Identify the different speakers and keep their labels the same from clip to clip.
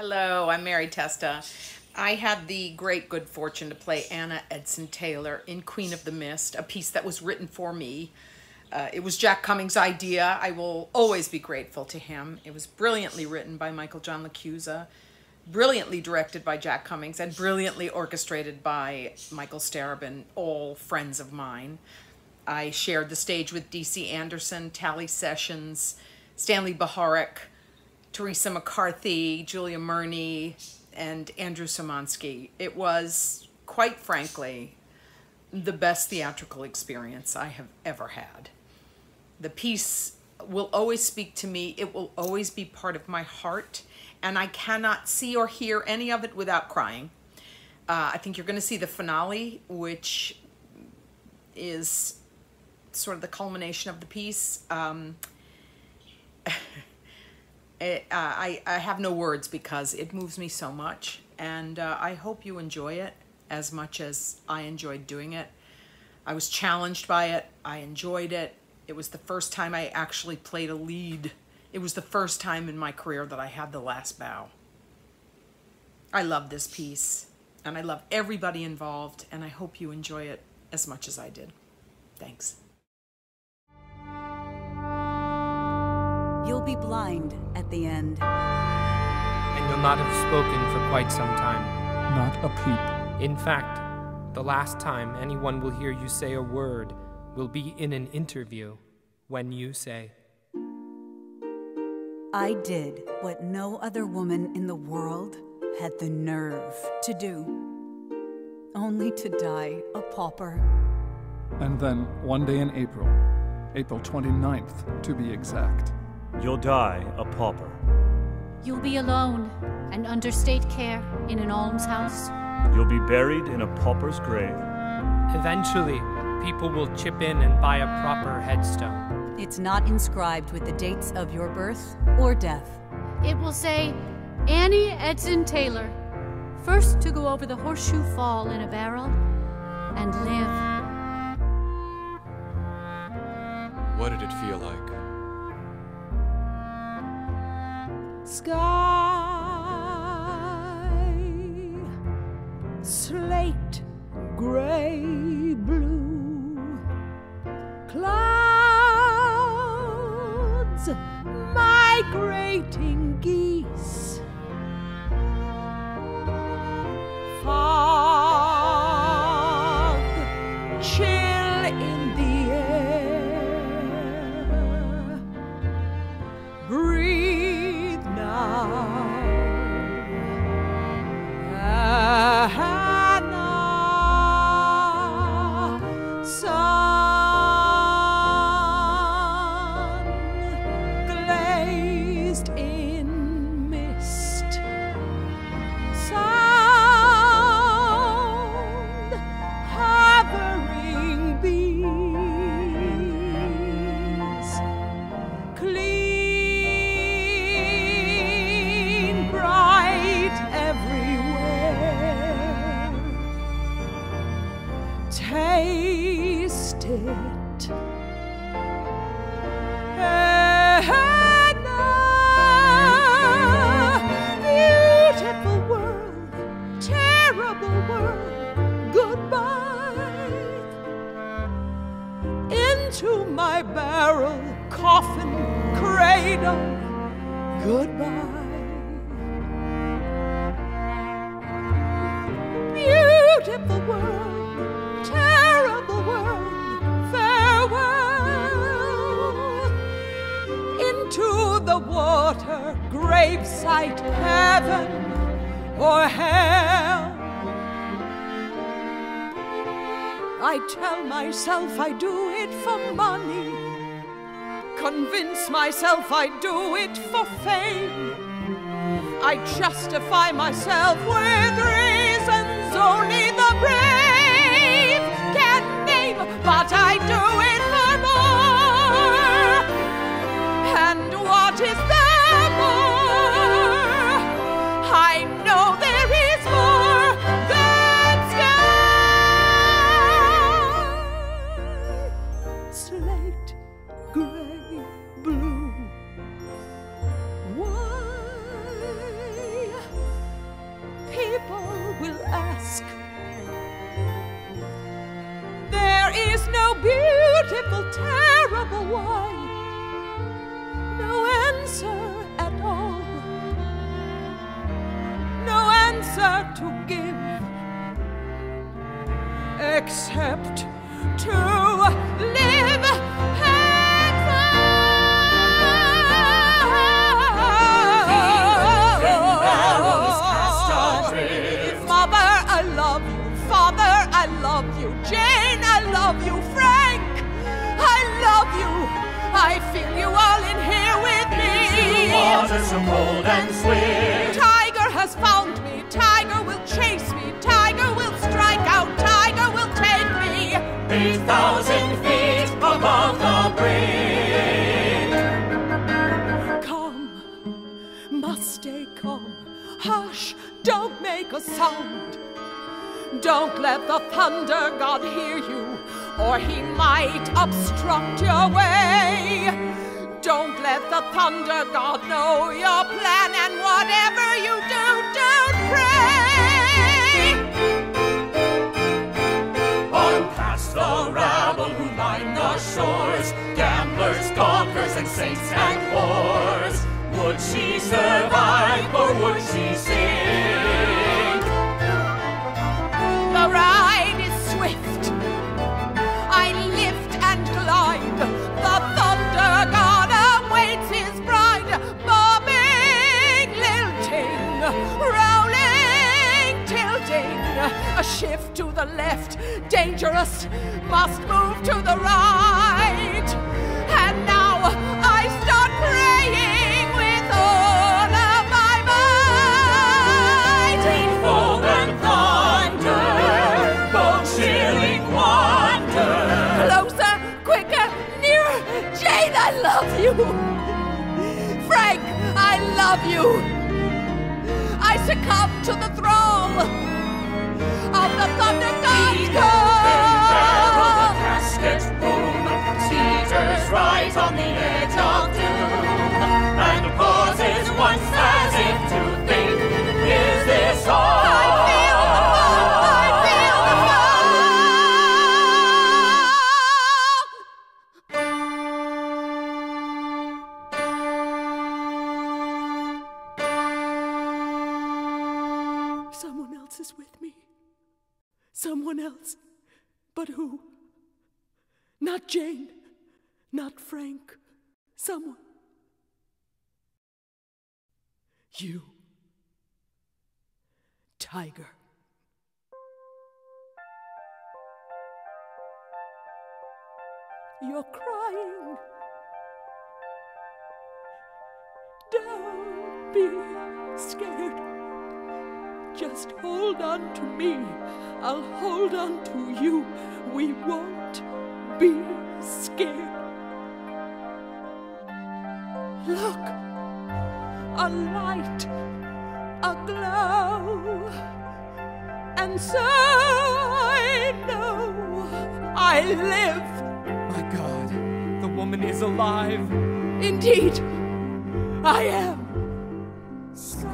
Speaker 1: Hello, I'm Mary Testa. I had the great good fortune to play Anna Edson Taylor in Queen of the Mist, a piece that was written for me. Uh, it was Jack Cummings' idea. I will always be grateful to him. It was brilliantly written by Michael John LaChiusa, brilliantly directed by Jack Cummings, and brilliantly orchestrated by Michael Starobin, all friends of mine. I shared the stage with D.C. Anderson, Tally Sessions, Stanley Bahorek, Theresa McCarthy, Julia Murney, and Andrew Samonsky. It was, quite frankly, the best theatrical experience I have ever had. The piece will always speak to me. It will always be part of my heart, and I cannot see or hear any of it without crying. Uh, I think you're going to see the finale, which is sort of the culmination of the piece. Um, uh, I, I have no words because it moves me so much. And uh, I hope you enjoy it as much as I enjoyed doing it. I was challenged by it. I enjoyed it. It was the first time I actually played a lead. It was the first time in my career that I had the last bow. I love this piece, and I love everybody involved, and I hope you enjoy it as much as I did. Thanks.
Speaker 2: You'll be blind at the end.
Speaker 3: And you'll not have spoken for quite some time.
Speaker 4: Not a peep.
Speaker 3: In fact, the last time anyone will hear you say a word will be in an interview when you say,
Speaker 2: I did what no other woman in the world had the nerve to do. Only to die a pauper.
Speaker 4: And then, one day in April, April 29th to be exact,
Speaker 5: You'll die a pauper.
Speaker 6: You'll be alone and under state care in an almshouse.
Speaker 5: You'll be buried in a pauper's grave.
Speaker 3: Eventually, people will chip in and buy a proper headstone.
Speaker 2: It's not inscribed with the dates of your birth or death.
Speaker 6: It will say, Annie Edson Taylor, first to go over the horseshoe fall in a barrel and live.
Speaker 7: What did it feel like?
Speaker 8: Sky, slate, gray, blue, clouds, migrating geese, Taste it. Hannah, beautiful world, terrible world, goodbye into my barrel, coffin, cradle, goodbye. Water, gravesite, heaven or hell. I tell myself I do it for money. Convince myself I do it for fame. I justify myself with reasons only the gray, blue. Why People will ask. There is no beautiful, terrible one, no answer at all, no answer to give except to live I love you. Father, I love you. Jane, I love you. Frank, I love you. I feel you all in here with me.
Speaker 7: Water so cold and sweet.
Speaker 8: Tiger has found me. Tiger will chase me. Tiger will strike out. Tiger will take me.
Speaker 7: Eight thousand feet above the brink.
Speaker 8: Come, must stay calm. Hush, don't make a sound. Don't let the thunder god hear you, or he might obstruct your way. Don't let the thunder god know your plan, and whatever you do, don't pray.
Speaker 7: On past the rabble who line the shores, gamblers, gawkers, and saints and whores. Would she survive or would she sink?
Speaker 8: Must move to the right. And now I start praying with all of my might.
Speaker 7: Fold and thunder, both chilling wonder.
Speaker 8: Closer, quicker, nearer. Jane, I love you. Frank, I love you. I succumb to the thrall of the Thunder God's
Speaker 7: teeters right on the edge of doom, and pauses once as if to think, is this all?
Speaker 8: I feel the fall. I feel the fall. Someone else is with me. Someone else. But who? Not Jane. Not Frank. Someone. You. Tiger. You're crying. Don't be scared. Just hold on to me. I'll hold on to you. We won't be scared. Look, a light, a glow. And so I know I live.
Speaker 3: My God, the woman is alive.
Speaker 8: Indeed, I am.
Speaker 7: Sky,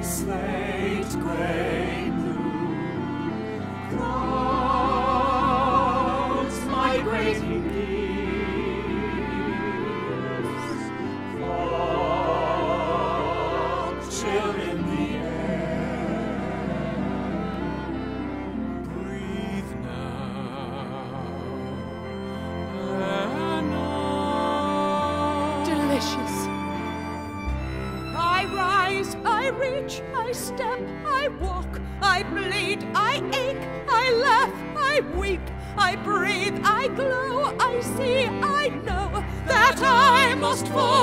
Speaker 7: slate gray
Speaker 8: I reach, I step, I walk, I bleed, I ache, I laugh, I weep, I breathe, I glow, I see, I know that I must fall,